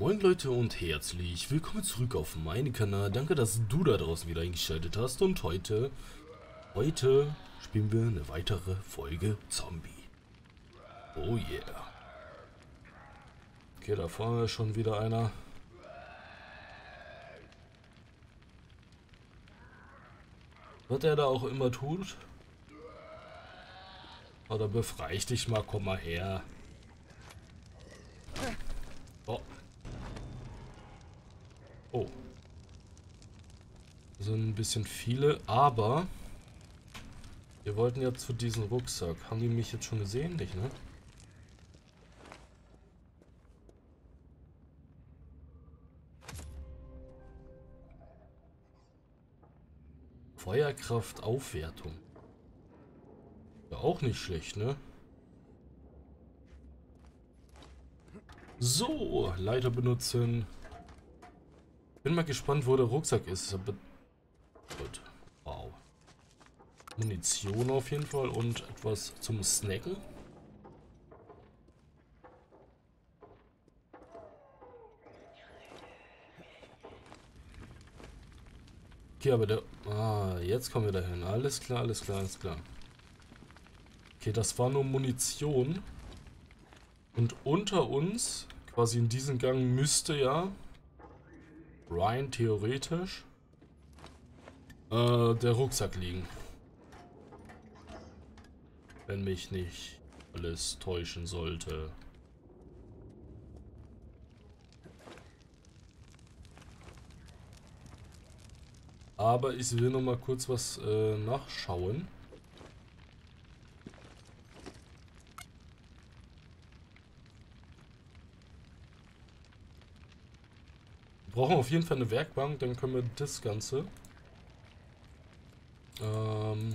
moin Leute und herzlich willkommen zurück auf meinen Kanal. Danke, dass du da draußen wieder eingeschaltet hast und heute, heute spielen wir eine weitere Folge Zombie. Oh yeah. Okay, da vorne ist schon wieder einer. Was er da auch immer tut. Oder befreie ich dich mal, komm mal her. Oh. Oh. Das sind ein bisschen viele, aber wir wollten ja zu diesem Rucksack. Haben die mich jetzt schon gesehen? Nicht, ne? Feuerkraft Aufwertung. Ja, auch nicht schlecht, ne? So, Leiter benutzen. Bin mal gespannt, wo der Rucksack ist. Gut. Wow. Munition auf jeden Fall und etwas zum Snacken. Okay, aber der... Ah, jetzt kommen wir dahin. Alles klar, alles klar, alles klar. Okay, das war nur Munition. Und unter uns, quasi in diesem Gang, müsste ja rein theoretisch äh, der Rucksack liegen. Wenn mich nicht alles täuschen sollte. Aber ich will noch mal kurz was äh, nachschauen. Brauchen auf jeden Fall eine Werkbank, dann können wir das Ganze ähm,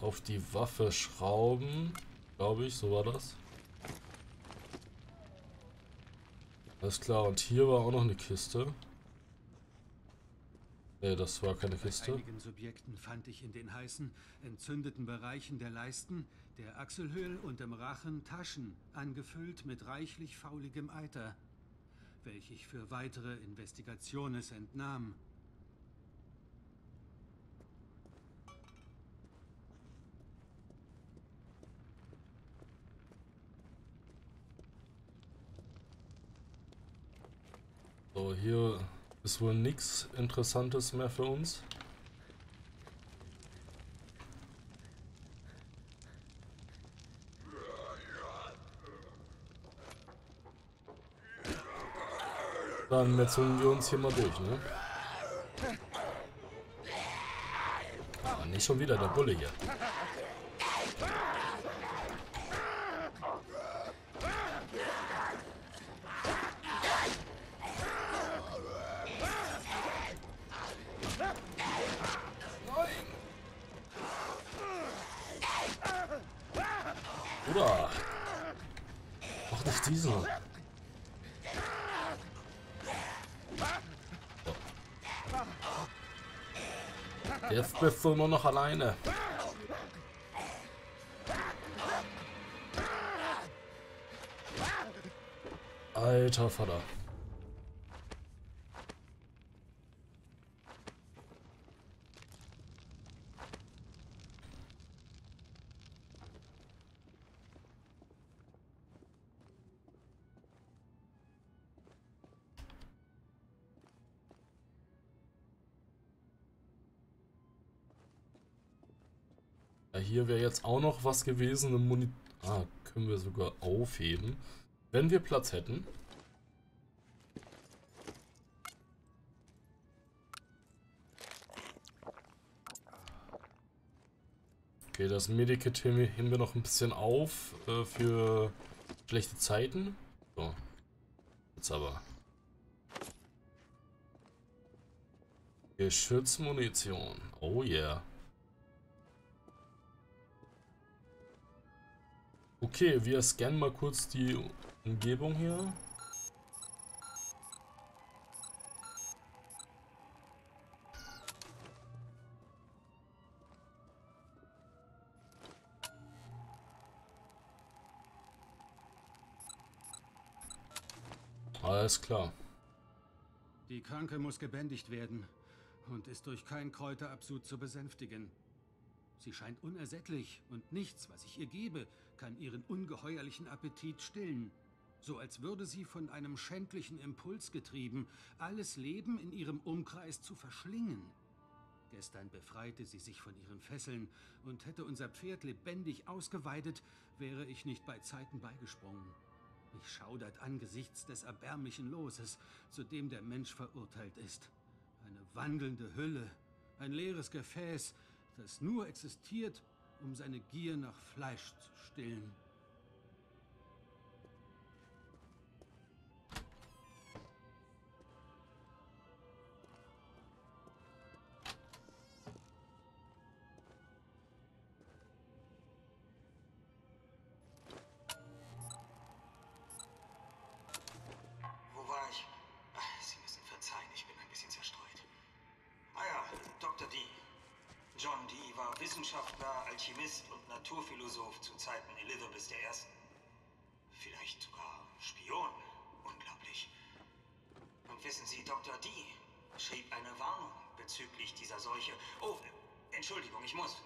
auf die Waffe schrauben. Glaube ich, so war das. Alles klar, und hier war auch noch eine Kiste. Ne, das war keine Kiste. Bei einigen Subjekten fand ich in den heißen, entzündeten Bereichen der Leisten, der Achselhöhl und im Rachen Taschen, angefüllt mit reichlich fauligem Eiter, welche ich für weitere Investigationen entnahm. So, hier ist wohl nichts Interessantes mehr für uns. Dann metzeln wir uns hier mal durch, ne? Ah, nicht schon wieder der Bulle hier. Bruder. Mach nicht diesen. Jetzt bist du nur noch alleine. Alter Vater. Ja, hier wäre jetzt auch noch was gewesen. Eine Muni ah, können wir sogar aufheben. Wenn wir Platz hätten. Okay, das Medikit heben wir noch ein bisschen auf äh, für schlechte Zeiten. So. Jetzt aber. Geschützmunition. Oh yeah. Okay, wir scannen mal kurz die Umgebung hier. Alles klar. Die Kranke muss gebändigt werden und ist durch kein Kräuterabsud zu besänftigen. Sie scheint unersättlich und nichts, was ich ihr gebe, kann ihren ungeheuerlichen Appetit stillen. So als würde sie von einem schändlichen Impuls getrieben, alles Leben in ihrem Umkreis zu verschlingen. Gestern befreite sie sich von ihren Fesseln und hätte unser Pferd lebendig ausgeweidet, wäre ich nicht bei Zeiten beigesprungen. Mich schaudert angesichts des erbärmlichen Loses, zu dem der Mensch verurteilt ist. Eine wandelnde Hülle, ein leeres Gefäß, das nur existiert, um seine Gier nach Fleisch zu stillen. Wissenschaftler, Alchemist und Naturphilosoph zu Zeiten Elizabeths I. Vielleicht sogar Spion. Unglaublich. Und wissen Sie, Dr. Dee schrieb eine Warnung bezüglich dieser Seuche. Oh, Entschuldigung, ich muss.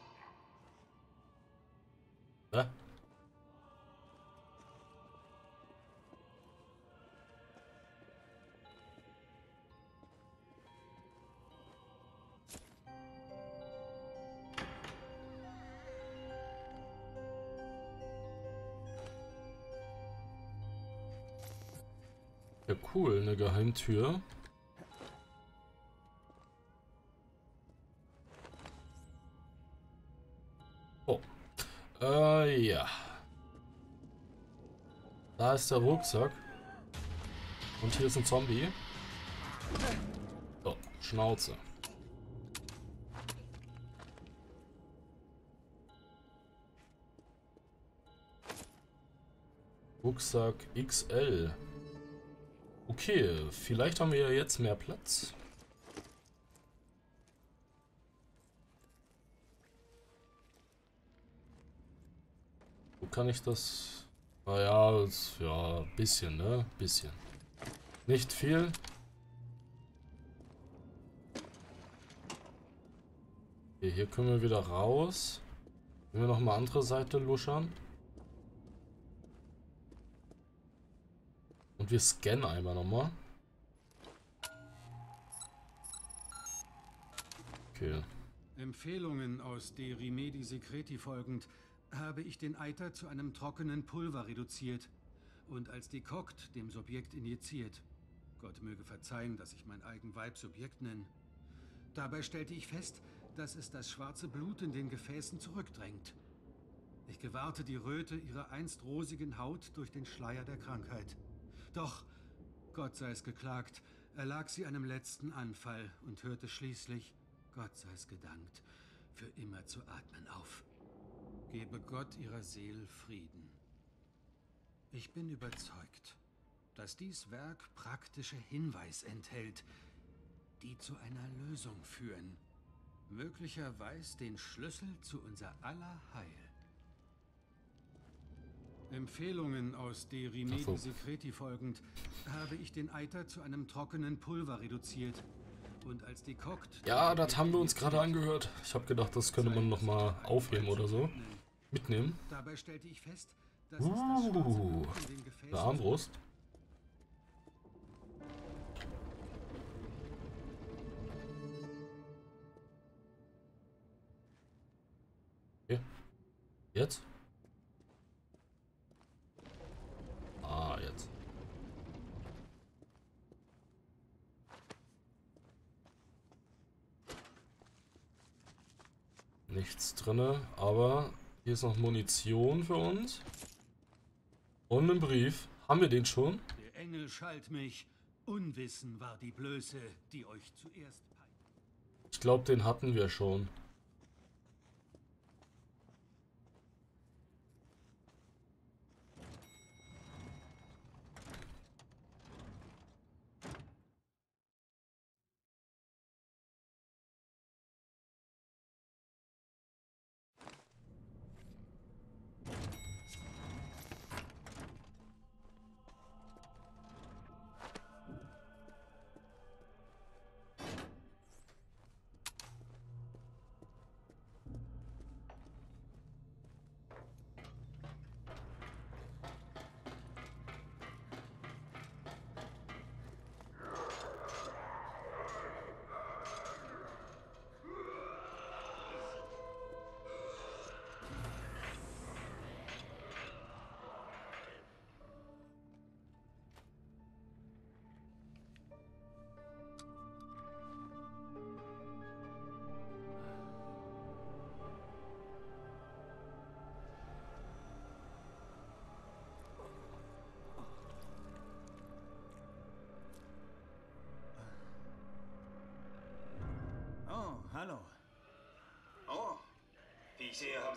Ja, cool, eine Geheimtür. Oh. Äh, ja. Da ist der Rucksack. Und hier ist ein Zombie. So, Schnauze. Rucksack XL. Okay, vielleicht haben wir ja jetzt mehr Platz. Wo kann ich das... Naja, ja, ein bisschen, ne? Bisschen. Nicht viel. Okay, hier können wir wieder raus. Wenn wir noch mal andere Seite luschern. Und wir scannen einmal nochmal. Okay. Empfehlungen aus De Rimedi Secreti folgend habe ich den Eiter zu einem trockenen Pulver reduziert und als dekokt dem Subjekt injiziert. Gott möge verzeihen, dass ich mein Eigenweib Subjekt nenne. Dabei stellte ich fest, dass es das schwarze Blut in den Gefäßen zurückdrängt. Ich gewahrte die Röte ihrer einst rosigen Haut durch den Schleier der Krankheit. Doch, Gott sei es geklagt, erlag sie einem letzten Anfall und hörte schließlich, Gott sei es gedankt, für immer zu atmen auf. Gebe Gott ihrer Seele Frieden. Ich bin überzeugt, dass dies Werk praktische Hinweis enthält, die zu einer Lösung führen. Möglicherweise den Schlüssel zu unser aller Heil. Empfehlungen aus De Rimedi. Secreti folgend, habe ich den Eiter zu einem trockenen Pulver reduziert. Und als dekokt... Ja, das haben wir uns gerade angehört. Ich habe gedacht, das könnte man nochmal aufheben oder so. Mitnehmen. Dabei stellte ich fest, dass uh, eine Armbrust. Okay. Jetzt? Nichts drin, aber hier ist noch Munition für uns. Und ein Brief. Haben wir den schon? Der Engel schalt mich. Unwissen war die Blöße, die euch zuerst... Ich glaube, den hatten wir schon.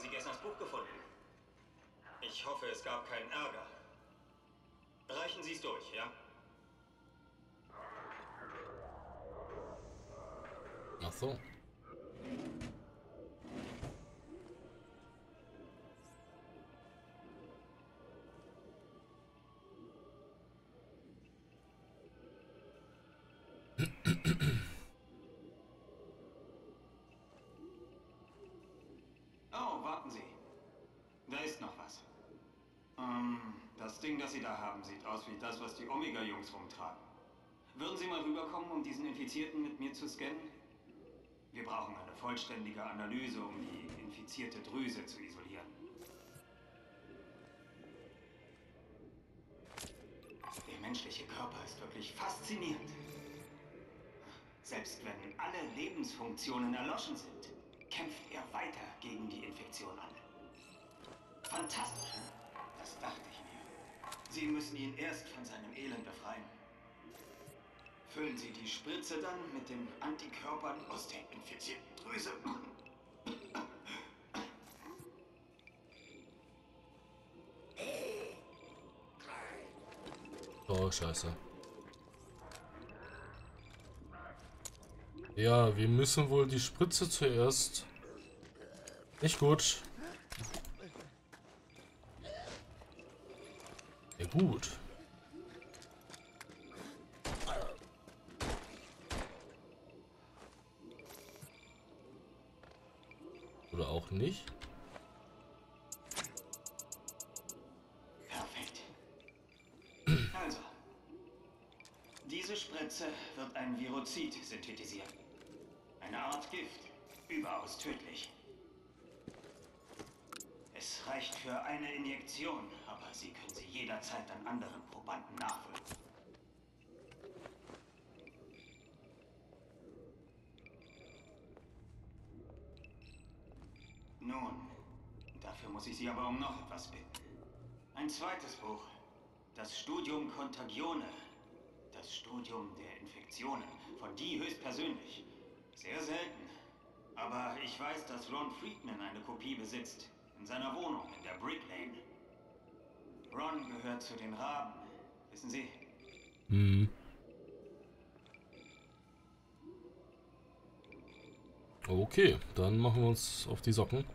Sie gestern das Buch gefunden? Ich hoffe, es gab keinen Ärger. Reichen Sie es durch, ja? Ach so. Ding, das Sie da haben, sieht aus wie das, was die Omega-Jungs rumtragen. Würden Sie mal rüberkommen, um diesen Infizierten mit mir zu scannen? Wir brauchen eine vollständige Analyse, um die infizierte Drüse zu isolieren. Der menschliche Körper ist wirklich faszinierend. Selbst wenn alle Lebensfunktionen erloschen sind, kämpft er weiter gegen die Infektion an. Fantastisch, Sie müssen ihn erst von seinem Elend befreien. Füllen Sie die Spritze dann mit den Antikörpern aus der infizierten Drüse. Oh, scheiße. Ja, wir müssen wohl die Spritze zuerst. Nicht gut. Gut. Oder auch nicht. Perfekt. Also, diese Spritze wird ein Virozid synthetisieren. Eine Art Gift, überaus tödlich. Es reicht für eine Injektion, Sie können sie jederzeit an anderen Probanden nachfüllen. Nun, dafür muss ich Sie aber um noch etwas bitten. Ein zweites Buch. Das Studium Contagione. Das Studium der Infektionen. Von die höchstpersönlich. Sehr selten. Aber ich weiß, dass Ron Friedman eine Kopie besitzt. In seiner Wohnung in der Brick Lane. Ron gehört zu den Raben. Wissen Sie? Hm. Okay, dann machen wir uns auf die Socken.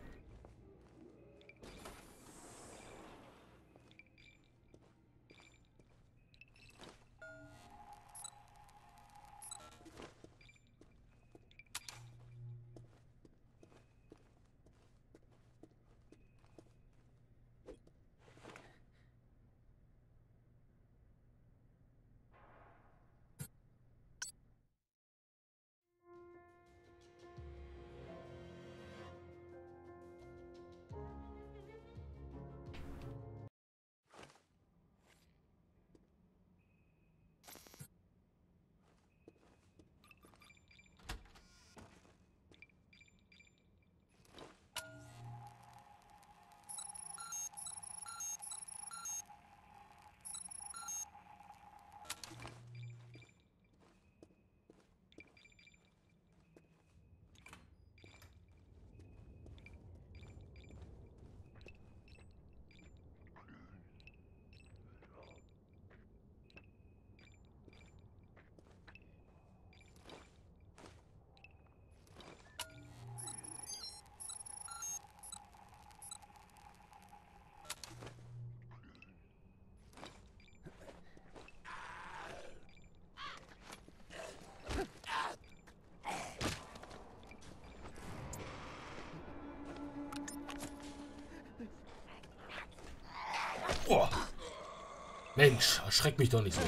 Mensch, erschreck mich doch nicht so.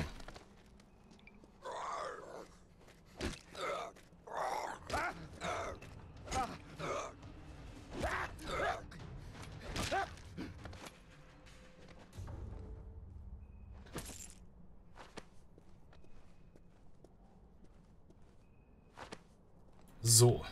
So.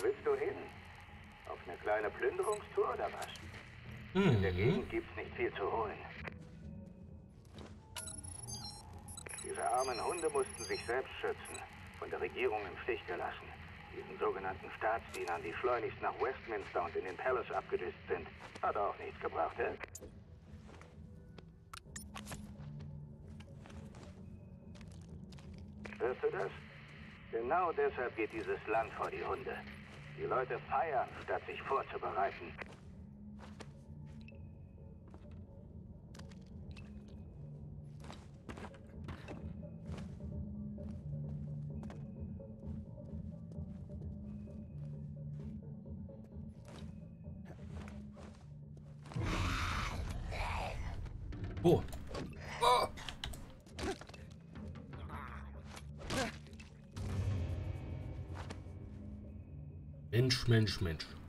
Wo willst du hin? Auf eine kleine Plünderungstour oder was? In der Mhm. Gegend gibt's nicht viel zu holen. Diese armen Hunde mussten sich selbst schützen, von der Regierung im Stich gelassen. Diesen sogenannten Staatsdienern, die schleunigst nach Westminster und in den Palace abgedüst sind, hat auch nichts gebracht, hä? Hörst du das? Genau deshalb geht dieses Land vor die Hunde. Die Leute feiern, statt sich vorzubereiten. Oh. Mensch, Mensch, Mensch.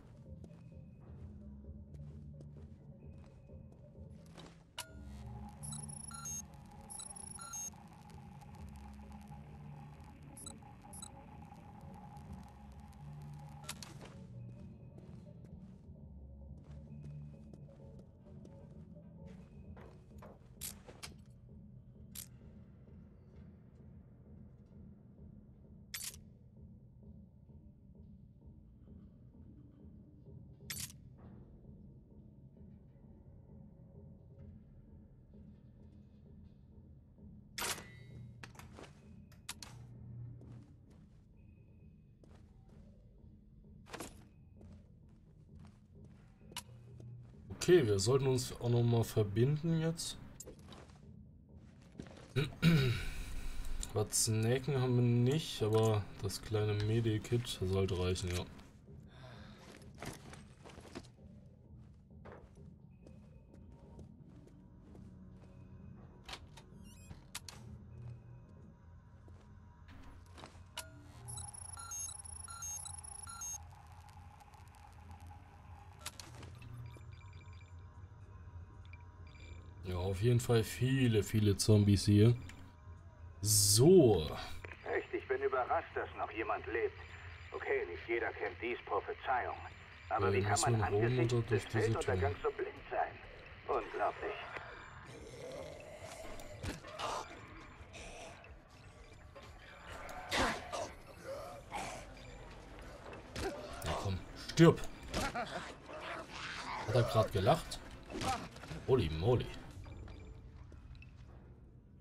Okay, wir sollten uns auch noch mal verbinden jetzt. Was snacken haben wir nicht, aber das kleine Medikit sollte reichen, ja. Auf jeden Fall viele, viele Zombies hier. So. Echt, ich bin überrascht, dass noch jemand lebt. Okay, nicht jeder kennt dies Prophezeiung. Aber Ja, wie kann man angesichts des? Weltuntergangs so blind sein? Unglaublich. Ja, komm. Stirb. Hat er gerade gelacht? Holy moly.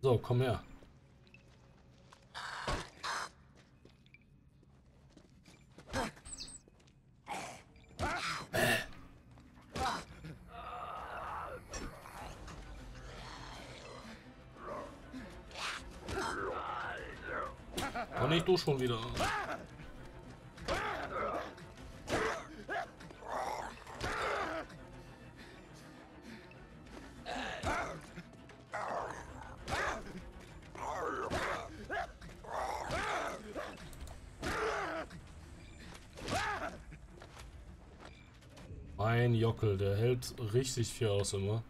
So, komm her. Oh, nicht du schon wieder. Mein Jockel, der hält richtig viel aus immer.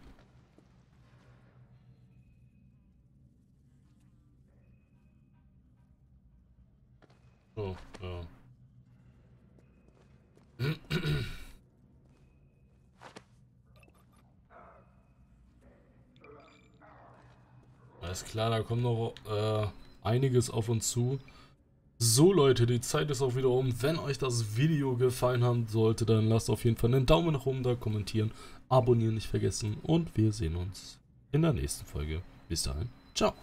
So, ja. Alles klar, da kommt noch äh, einiges auf uns zu. So Leute, die Zeit ist auch wieder um. Wenn euch das Video gefallen haben sollte, dann lasst auf jeden Fall einen Daumen nach oben da, kommentieren, abonnieren nicht vergessen und wir sehen uns in der nächsten Folge. Bis dahin, ciao.